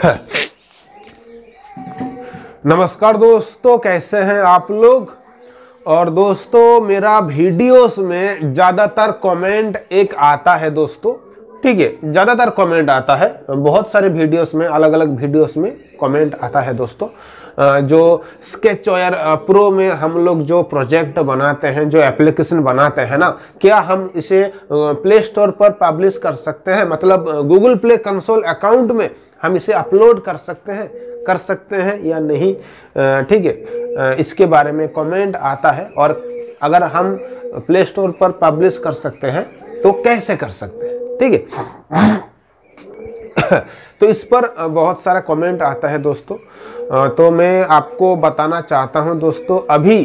नमस्कार दोस्तों, कैसे हैं आप लोग? और दोस्तों, मेरा वीडियोस में ज़्यादातर कमेंट एक आता है दोस्तों। ठीक है, ज़्यादातर कमेंट आता है। बहुत सारे वीडियोस में अलग अलग वीडियोस में कमेंट आता है दोस्तों। जो स्केच ऑयर प्रो में हम लोग जो प्रोजेक्ट बनाते हैं, जो एप्लीकेशन बनाते हैं ना, क्या हम इसे प्ले स्टोर पर पब्लिश कर सकते हैं? मतलब गूगल प्ले कंसोल अकाउंट में हम इसे अपलोड कर सकते हैं, कर सकते हैं या नहीं? ठीक है। इसके बारे में कमेंट आता है और अगर हम प्ले स्टोर पर पब्लिश कर सकते हैं तो कैसे कर सकते हैं? ठीक है। तो इस पर बहुत सारा कमेंट आता है दोस्तों। तो मैं आपको बताना चाहता हूँ दोस्तों, अभी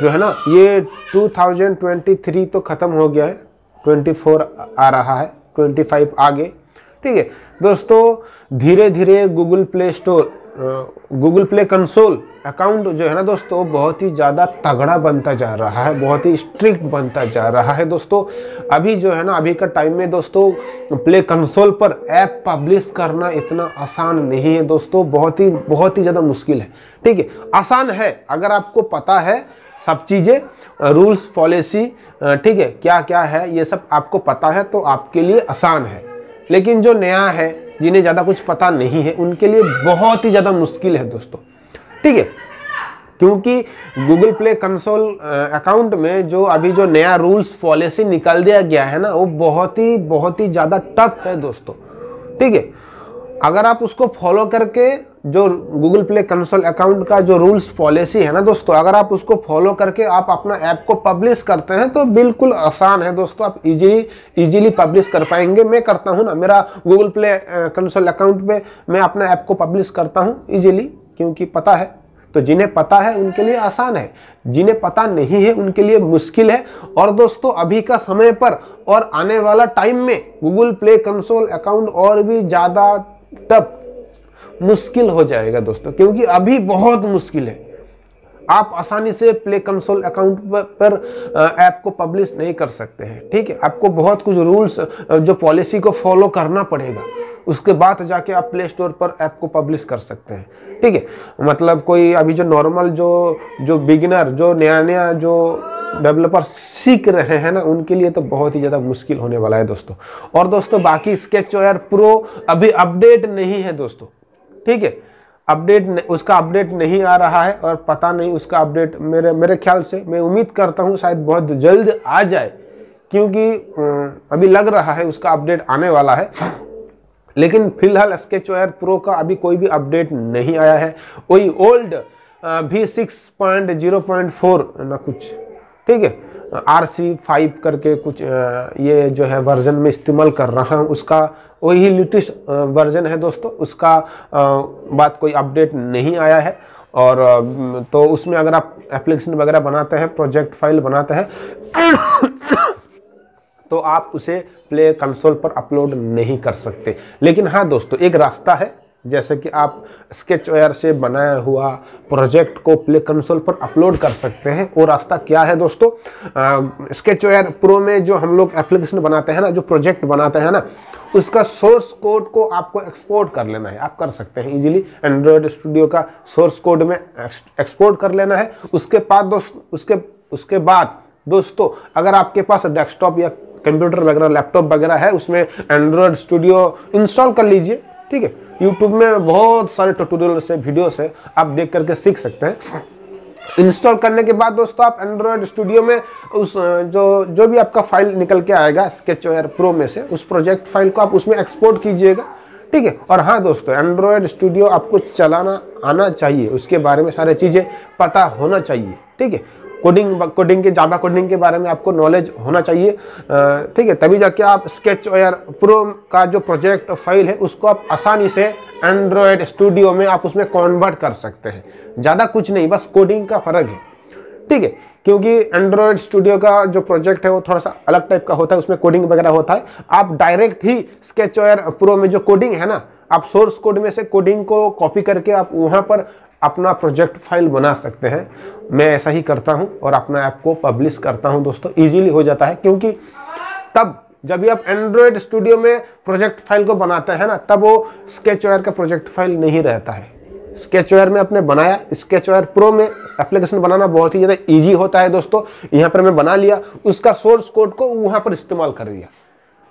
जो है ना, ये 2023 तो ख़त्म हो गया है 24 आ रहा है 25 आगे, ठीक है। दोस्तों धीरे धीरे Google Play Store Google Play Console account जो है ना दोस्तों, बहुत ही ज़्यादा तगड़ा बनता जा रहा है, बहुत ही स्ट्रिक्ट बनता जा रहा है दोस्तों। अभी जो है ना, अभी का टाइम में दोस्तों प्ले कंसोल पर ऐप पब्लिश करना इतना आसान नहीं है दोस्तों, बहुत ही बहुत ही ज़्यादा मुश्किल है। ठीक है, आसान है, अगर आपको पता है सब चीज़ें रूल्स पॉलिसी ठीक है क्या क्या है, ये सब आपको पता है तो आपके लिए आसान है। लेकिन जो नया है जिन्हें ज़्यादा कुछ पता नहीं है, उनके लिए बहुत ही ज़्यादा मुश्किल है दोस्तों। ठीक है? क्योंकि गूगल प्ले कंसोल अकाउंट में जो अभी जो नया रूल्स पॉलिसी निकाल दिया गया है ना, वो बहुत ही बहुत ही ज़्यादा टफ है दोस्तों। ठीक है? अगर आप उसको फॉलो करके जो गूगल प्ले कंसोल अकाउंट का जो रूल्स पॉलिसी है ना दोस्तों, अगर आप उसको फॉलो करके आप अपना ऐप को पब्लिश करते हैं तो बिल्कुल आसान है दोस्तों, आप इजीली इजीली पब्लिश कर पाएँगे। मैं करता हूँ ना, मेरा गूगल प्ले कंसोल अकाउंट पे मैं अपना ऐप को पब्लिश करता हूँ इजीली क्योंकि पता है। तो जिन्हें पता है, उनके लिए आसान है। जिन्हें पता नहीं है, उनके लिए मुश्किल है। और दोस्तों, अभी का समय पर और आने वाला टाइम में गूगल प्ले कंसोल अकाउंट और भी ज़्यादा टफ मुश्किल हो जाएगा दोस्तों, क्योंकि अभी बहुत मुश्किल है। आप आसानी से प्ले कंसोल अकाउंट पर ऐप को पब्लिश नहीं कर सकते हैं, ठीक है? आपको बहुत कुछ रूल्स जो पॉलिसी को फॉलो करना पड़ेगा, उसके बाद जाके आप प्ले स्टोर पर ऐप को पब्लिश कर सकते हैं, ठीक है? मतलब कोई अभी जो नॉर्मल जो जो बिगिनर जो नया नया जो डेवलपर सीख रहे हैं ना, उनके लिए तो बहुत ही ज़्यादा मुश्किल होने वाला है दोस्तों। और दोस्तों, बाकी स्केच प्रो अभी अपडेट नहीं है दोस्तों। ठीक है? अपडेट उसका अपडेट नहीं आ रहा है और पता नहीं उसका अपडेट मेरे मेरे ख्याल से, मैं उम्मीद करता हूँ शायद बहुत जल्द आ जाए, क्योंकि अभी लग रहा है उसका अपडेट आने वाला है। लेकिन फ़िलहाल स्केच ओयर प्रो का अभी कोई भी अपडेट नहीं आया है। वही ओल्ड भी six point zero point four ना कुछ, ठीक है? आर सी फाइव करके कुछ ये जो है वर्जन में इस्तेमाल कर रहा हूँ, उसका वही लेटेस्ट वर्जन है दोस्तों, उसका बात कोई अपडेट नहीं आया है। और तो उसमें अगर आप एप्लीकेशन वगैरह बनाते हैं प्रोजेक्ट फ़ाइल बनाते हैं तो आप उसे प्ले कंसोल पर अपलोड नहीं कर सकते। लेकिन हाँ दोस्तों, एक रास्ता है जैसे कि आप स्केच ओयर से बनाया हुआ प्रोजेक्ट को प्ले कंसोल पर अपलोड कर सकते हैं। वो रास्ता क्या है दोस्तों? स्केच ओयर प्रो में जो हम लोग एप्लीकेशन बनाते हैं ना, जो प्रोजेक्ट बनाते हैं ना, उसका सोर्स कोड को आपको एक्सपोर्ट कर लेना है। आप कर सकते हैं इजीली एंड्रॉयड स्टूडियो का सोर्स कोड में एक्सपोर्ट कर लेना है। उसके बाद दोस्त, उसके उसके बाद दोस्तों, अगर आपके पास डेस्कटॉप या कंप्यूटर वगैरह लैपटॉप वगैरह है, उसमें एंड्रॉयड स्टूडियो इंस्टॉल कर लीजिए। ठीक है यूट्यूब में बहुत सारे ट्यूटोरियल्स है वीडियोस है, आप देख करके सीख सकते हैं। इंस्टॉल करने के बाद दोस्तों, आप एंड्रॉयड स्टूडियो में उस जो जो भी आपका फ़ाइल निकल के आएगा स्केच प्रो में से, उस प्रोजेक्ट फ़ाइल को आप उसमें एक्सपोर्ट कीजिएगा, ठीक है? और हाँ दोस्तों एंड्रॉयड स्टूडियो आपको चलाना, आना चाहिए, उसके बारे में सारी चीज़ें पता होना चाहिए, ठीक है? कोडिंग कोडिंग के जावा कोडिंग के बारे में आपको नॉलेज होना चाहिए। ठीक है, तभी जाके आप स्केच और प्रो का जो प्रोजेक्ट फ़ाइल है, उसको आप आसानी से एंड्रॉयड स्टूडियो में आप उसमें कन्वर्ट कर सकते हैं। ज़्यादा कुछ नहीं, बस कोडिंग का फ़र्क है। ठीक है, क्योंकि एंड्रॉयड स्टूडियो का जो प्रोजेक्ट है, वो थोड़ा सा अलग टाइप का होता है, उसमें कोडिंग वगैरह होता है। आप डायरेक्ट ही स्केच प्रो में जो कोडिंग है ना आप सोर्स कोड में से कोडिंग को कॉपी करके आप वहाँ पर अपना प्रोजेक्ट फ़ाइल बना सकते हैं। मैं ऐसा ही करता हूँ और अपना ऐप को पब्लिश करता हूँ दोस्तों। इजीली हो जाता है क्योंकि तब जब भी आप एंड्रॉयड स्टूडियो में प्रोजेक्ट फ़ाइल को बनाते हैं ना, तब वो स्केच का प्रोजेक्ट फ़ाइल नहीं रहता है। स्केच में आपने बनाया स्केच प्रो में एप्लीकेशन बनाना बहुत ही ज़्यादा ईजी होता है दोस्तों। यहाँ पर मैं बना लिया, उसका सोर्स कोड को वहाँ पर इस्तेमाल कर दिया।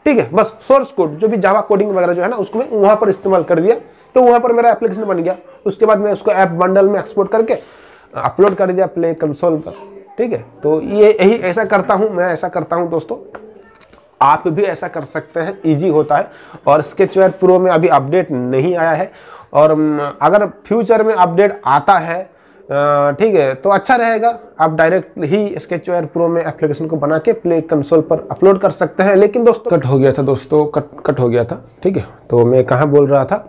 ठीक है, बस सोर्स कोड जो भी जावा कोडिंग वगैरह जो है ना, उसको मैं वहाँ पर इस्तेमाल कर दिया। तो वहाँ पर मेरा एप्लीकेशन बन गया। उसके बाद मैं उसको ऐप बंडल में एक्सपोर्ट करके अपलोड कर दिया प्ले कंसोल पर। ठीक है तो ये यही ऐसा करता हूँ मैं, ऐसा करता हूँ दोस्तों। आप भी ऐसा कर सकते हैं इजी होता है। और स्केच प्रो में अभी अपडेट नहीं आया है। और अगर फ्यूचर में अपडेट आता है ठीक है तो अच्छा रहेगा। आप डायरेक्ट ही स्केच प्रो में एप्लीकेशन को बना के प्ले कंसोल पर अपलोड कर सकते हैं। लेकिन दोस्तों कट हो गया था दोस्तों कट कट हो गया था, ठीक है? तो मैं कहाँ बोल रहा था?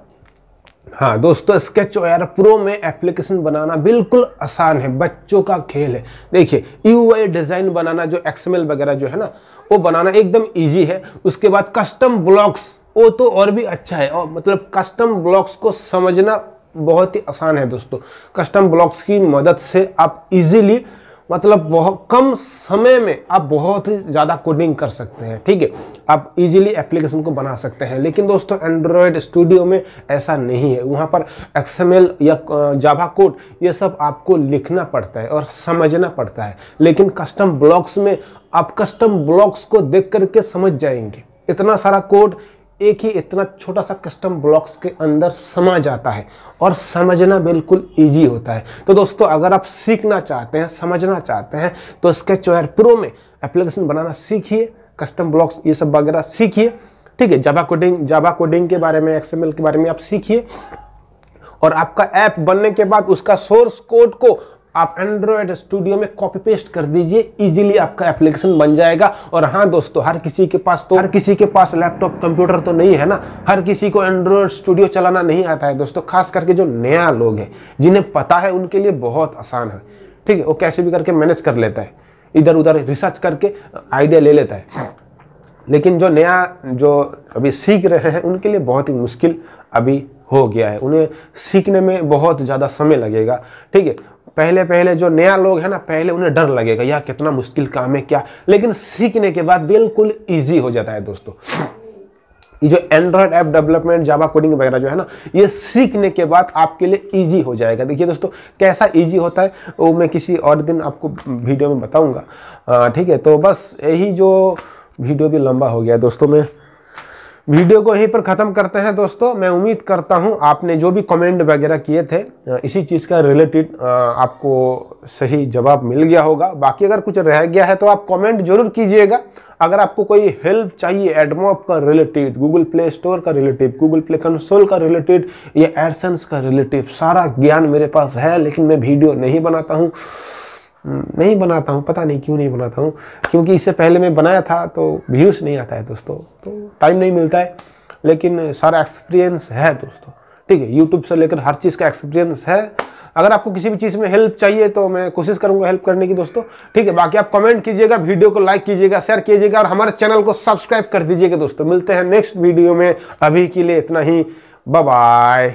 हाँ दोस्तों स्केच प्रो में एप्लीकेशन बनाना बिल्कुल आसान है। बच्चों का खेल है। देखिए यूआई डिज़ाइन बनाना, जो एक्सएमएल वगैरह जो है ना, वो बनाना एकदम इजी है। उसके बाद कस्टम ब्लॉक्स वो तो और भी अच्छा है। और मतलब कस्टम ब्लॉक्स को समझना बहुत ही आसान है दोस्तों। कस्टम ब्लॉक्स की मदद से आप इजीली मतलब बहुत कम समय में आप बहुत ज़्यादा कोडिंग कर सकते हैं, ठीक है? आप इजीली एप्लीकेशन को बना सकते हैं। लेकिन दोस्तों एंड्रॉयड स्टूडियो में ऐसा नहीं है। वहाँ पर एक्सएमएल या जावा कोड ये सब आपको लिखना पड़ता है और समझना पड़ता है। लेकिन कस्टम ब्लॉक्स में आप कस्टम ब्लॉक्स को देख करके समझ जाएँगे। इतना सारा कोड एक ही इतना छोटा सा कस्टम ब्लॉक्स के अंदर समा जाता है और समझना बिल्कुल इजी होता है। तो दोस्तों, अगर आप सीखना चाहते हैं, समझना चाहते हैं तो स्केच प्रो में एप्लीकेशन बनाना सीखिए कस्टम ब्लॉक्स ये सब वगैरह सीखिए। ठीक है जावा कोडिंग जावा कोडिंग के बारे में एक्सएमएल के बारे में आप सीखिए। और आपका ऐप बनने के बाद उसका सोर्स कोड को आप एंड्रॉयड स्टूडियो में कॉपी पेस्ट कर दीजिए इजीली आपका एप्लीकेशन बन जाएगा। और हाँ दोस्तों, हर किसी के पास तो हर किसी के पास लैपटॉप कंप्यूटर तो नहीं है ना? हर किसी को एंड्रॉयड स्टूडियो चलाना नहीं आता है दोस्तों, खास करके जो नया लोग हैं, जिन्हें पता है उनके लिए बहुत आसान है। ठीक है, वो कैसे भी करके मैनेज कर लेता है। इधर उधर रिसर्च करके आइडिया ले लेता है। लेकिन जो नया, जो अभी सीख रहे हैं, उनके लिए बहुत ही मुश्किल अभी हो गया है। उन्हें सीखने में बहुत ज़्यादा समय लगेगा। ठीक है पहले पहले जो नया लोग है ना, पहले उन्हें डर लगेगा, यार, कितना मुश्किल काम है क्या? लेकिन सीखने के बाद बिल्कुल ईजी हो जाता है दोस्तों। ये जो Android app development Java coding वगैरह जो है ना, ये सीखने के बाद आपके लिए इजी हो जाएगा। देखिए दोस्तों, कैसा इजी होता है, वो मैं किसी और दिन आपको वीडियो में बताऊँगा। ठीक है तो बस यही जो वीडियो भी लंबा हो गया दोस्तों मैं। वीडियो को यहीं पर ख़त्म करते हैं दोस्तों। मैं उम्मीद करता हूँ आपने जो भी कमेंट वगैरह किए थे इसी चीज़ का रिलेटेड आपको सही जवाब मिल गया होगा। बाकी अगर कुछ रह गया है तो आप कमेंट ज़रूर कीजिएगा। अगर आपको कोई हेल्प चाहिए एडमोप का रिलेटेड गूगल प्ले स्टोर का रिलेटिव गूगल प्ले कंसोल का रिलेटेड या एडसेंस का रिलेटिव सारा ज्ञान मेरे पास है, लेकिन मैं वीडियो नहीं बनाता हूँ। नहीं बनाता हूँ, पता नहीं क्यों नहीं बनाता हूँ, क्योंकि इससे पहले मैं बनाया था तो व्यूज़ नहीं आता है दोस्तों तो टाइम नहीं मिलता है, लेकिन सारा एक्सपीरियंस है दोस्तों, ठीक है यूट्यूब से लेकर हर चीज़ का एक्सपीरियंस है। अगर आपको किसी भी चीज़ में हेल्प चाहिए तो मैं कोशिश करूँगा हेल्प करने की दोस्तों, ठीक है, बाकी आप कमेंट कीजिएगा वीडियो को लाइक कीजिएगा शेयर कीजिएगा और हमारे चैनल को सब्सक्राइब कर दीजिएगा दोस्तों। मिलते हैं नेक्स्ट वीडियो में, अभी के लिए इतना ही बाय